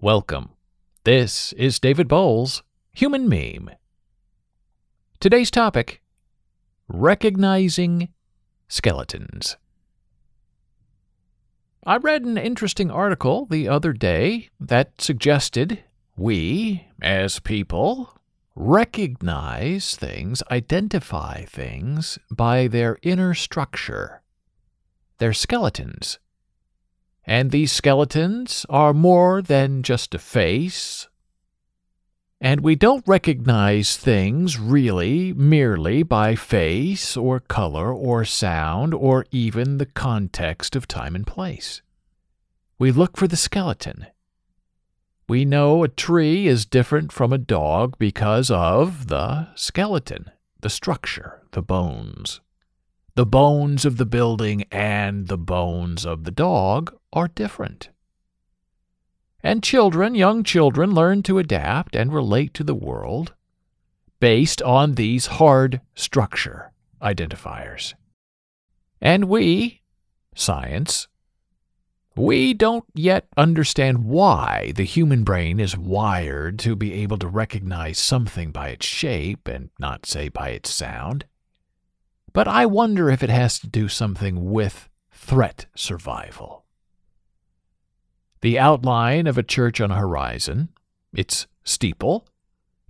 Welcome. This is David Boles, Human Meme. Today's topic Recognizing Skeletons. I read an interesting article the other day that suggested we, as people, recognize things, identify things by their inner structure, their skeletons. And these skeletons are more than just a face. And we don't recognize things really merely by face or color or sound or even the context of time and place. We look for the skeleton. We know a tree is different from a dog because of the skeleton, the structure, the bones. The bones of the building and the bones of the dog are different. And children, young children, learn to adapt and relate to the world based on these hard structure identifiers. And we, science, we don't yet understand why the human brain is wired to be able to recognize something by its shape and not, say, by its sound. But I wonder if it has to do something with threat survival. The outline of a church on a horizon, its steeple,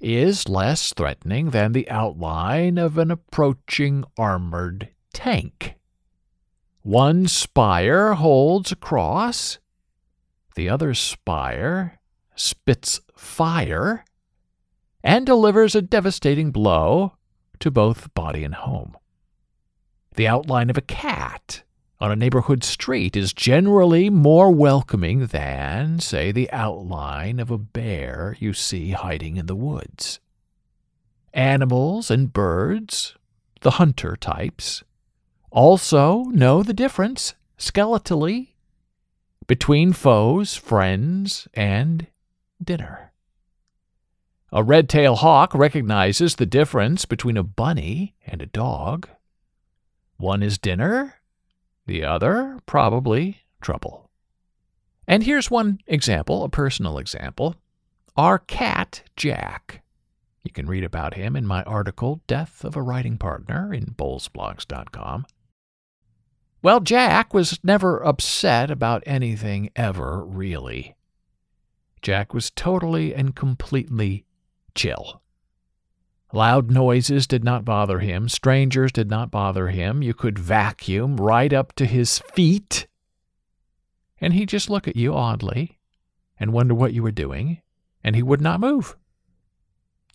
is less threatening than the outline of an approaching armored tank. One spire holds a cross, the other spire spits fire and delivers a devastating blow to both body and home. The outline of a cat on a neighborhood street is generally more welcoming than, say, the outline of a bear you see hiding in the woods. Animals and birds, the hunter types, also know the difference, skeletally, between foes, friends, and dinner. A red tailed hawk recognizes the difference between a bunny and a dog. One is dinner, the other, probably, trouble. And here's one example, a personal example. Our cat, Jack. You can read about him in my article, Death of a Writing Partner, in bolesblogs.com. Well, Jack was never upset about anything ever, really. Jack was totally and completely chill. Loud noises did not bother him. Strangers did not bother him. You could vacuum right up to his feet. And he'd just look at you oddly and wonder what you were doing, and he would not move.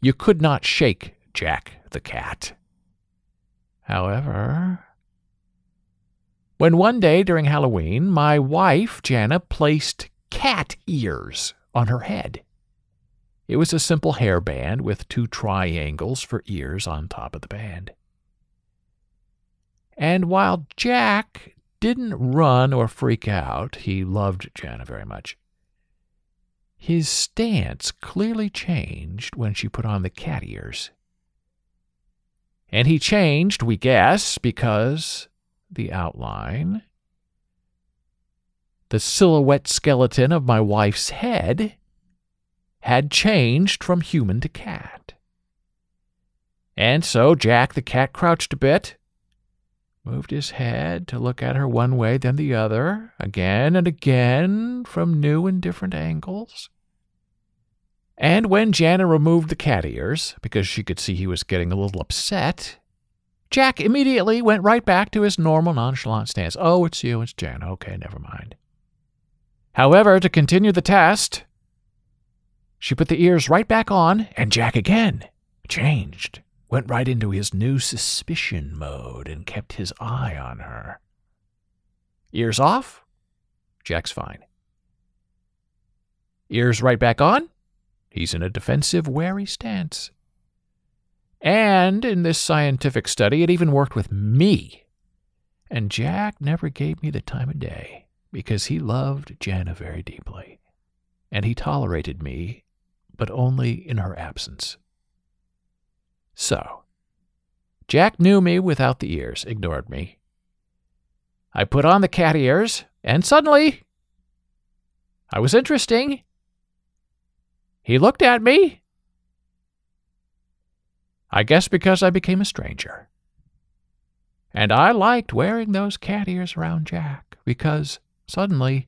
You could not shake Jack the cat. However, when one day during Halloween my wife, Jana, placed cat ears on her head. It was a simple hairband with two triangles for ears on top of the band. And while Jack didn't run or freak out, he loved Jana very much. His stance clearly changed when she put on the cat ears. And he changed, we guess, because the outline, the silhouette skeleton of my wife's head, had changed from human to cat. And so Jack the cat crouched a bit, moved his head to look at her one way, then the other, again and again from new and different angles. And when Jana removed the cat ears, because she could see he was getting a little upset, Jack immediately went right back to his normal nonchalant stance. Oh, it's you, it's Jana. Okay, never mind. However, to continue the test, she put the ears right back on, and Jack again changed, went right into his new suspicion mode, and kept his eye on her. Ears off? Jack's fine. Ears right back on? He's in a defensive, wary stance. And in this scientific study, it even worked with me. And Jack never gave me the time of day because he loved Jana very deeply. And he tolerated me but only in her absence. So, Jack knew me without the ears, ignored me. I put on the cat ears, and suddenly I was interesting. he looked at me. I guess because I became a stranger. And I liked wearing those cat ears around Jack because suddenly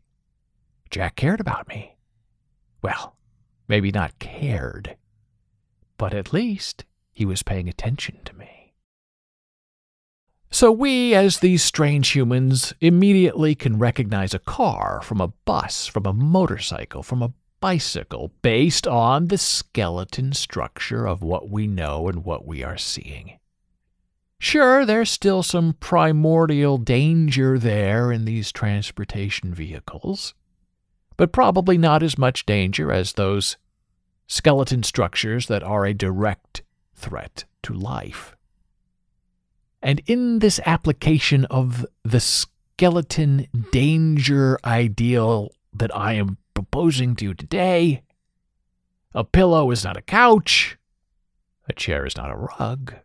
Jack cared about me. Well, maybe not cared, but at least he was paying attention to me. So we, as these strange humans, immediately can recognize a car from a bus, from a motorcycle, from a bicycle, based on the skeleton structure of what we know and what we are seeing. Sure, there's still some primordial danger there in these transportation vehicles, but probably not as much danger as those skeleton structures that are a direct threat to life. And in this application of the skeleton danger ideal that I am proposing to you today, a pillow is not a couch, a chair is not a rug.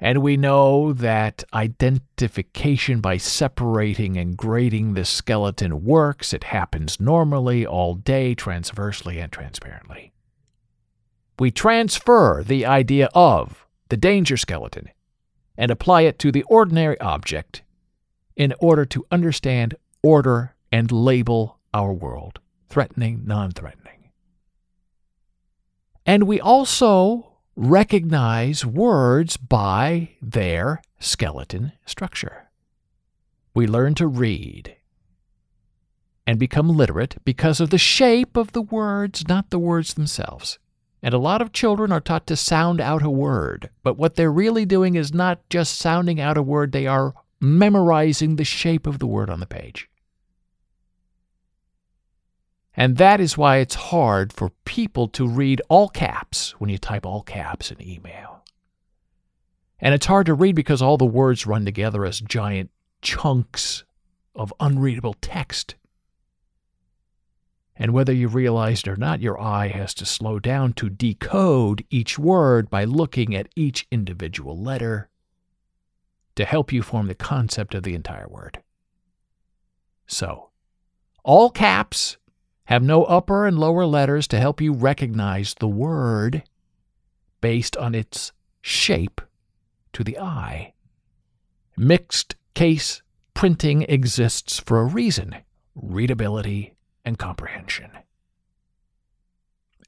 And we know that identification by separating and grading the skeleton works. It happens normally, all day, transversely, and transparently. We transfer the idea of the danger skeleton and apply it to the ordinary object in order to understand, order, and label our world threatening, non threatening. And we also recognize words by their skeleton structure. We learn to read and become literate because of the shape of the words, not the words themselves. And a lot of children are taught to sound out a word, but what they're really doing is not just sounding out a word, they are memorizing the shape of the word on the page. And that is why it's hard for people to read all caps when you type all caps in email. And it's hard to read because all the words run together as giant chunks of unreadable text. And whether you realize it or not, your eye has to slow down to decode each word by looking at each individual letter to help you form the concept of the entire word. So, all caps have no upper and lower letters to help you recognize the word based on its shape to the eye. Mixed case printing exists for a reason readability and comprehension.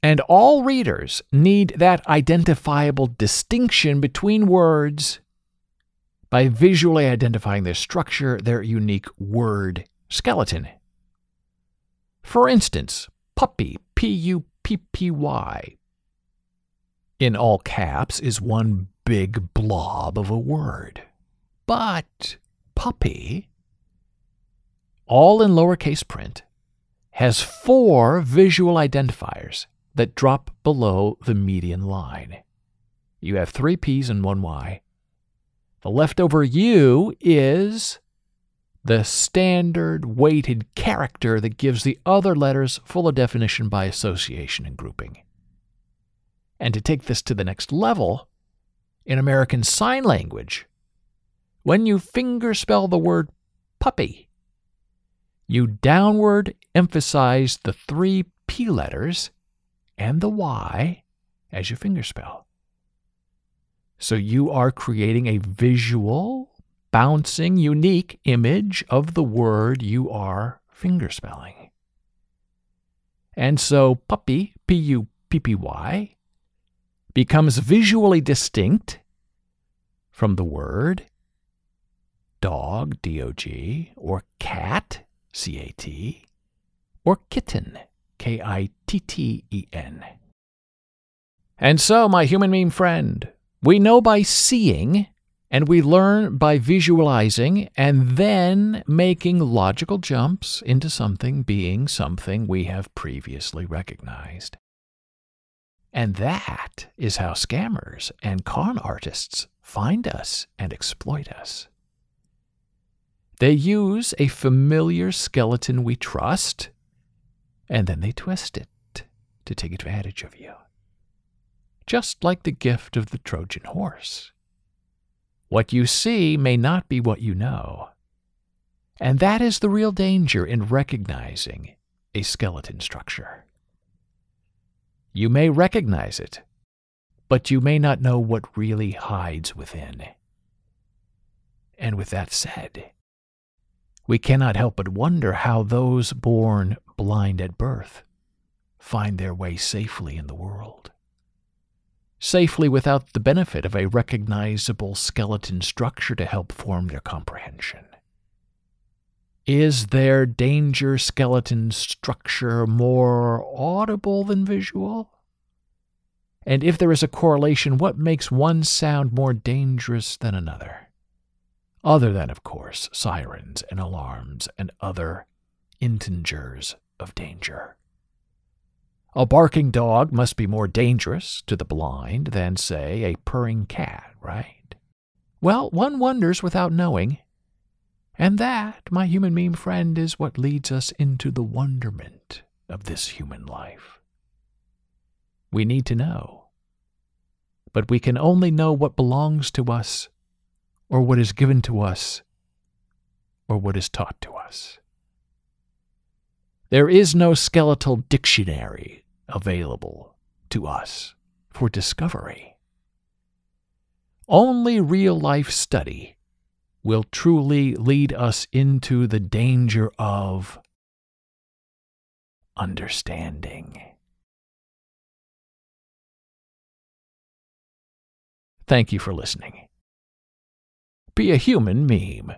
And all readers need that identifiable distinction between words by visually identifying their structure, their unique word skeleton. For instance, puppy, P U P P Y, in all caps is one big blob of a word. But puppy, all in lowercase print, has four visual identifiers that drop below the median line. You have three P's and one Y. The leftover U is the standard weighted character that gives the other letters full of definition by association and grouping. And to take this to the next level, in American Sign Language, when you fingerspell the word puppy, you downward emphasize the three P letters and the Y as you fingerspell. So you are creating a visual bouncing, unique image of the word you are fingerspelling. And so puppy, P U P P Y, becomes visually distinct from the word dog, D O G, or cat, C A T, or kitten, K I T T E N. And so, my human meme friend, we know by seeing and we learn by visualizing and then making logical jumps into something being something we have previously recognized. And that is how scammers and con artists find us and exploit us. They use a familiar skeleton we trust, and then they twist it to take advantage of you. Just like the gift of the Trojan horse. What you see may not be what you know. And that is the real danger in recognizing a skeleton structure. You may recognize it, but you may not know what really hides within. And with that said, we cannot help but wonder how those born blind at birth find their way safely in the world. Safely without the benefit of a recognizable skeleton structure to help form their comprehension. Is their danger skeleton structure more audible than visual? And if there is a correlation, what makes one sound more dangerous than another? Other than, of course, sirens and alarms and other intingers of danger. A barking dog must be more dangerous to the blind than, say, a purring cat, right? Well, one wonders without knowing. And that, my human meme friend, is what leads us into the wonderment of this human life. We need to know. But we can only know what belongs to us, or what is given to us, or what is taught to us. There is no skeletal dictionary available to us for discovery. Only real life study will truly lead us into the danger of understanding. Thank you for listening. Be a human meme.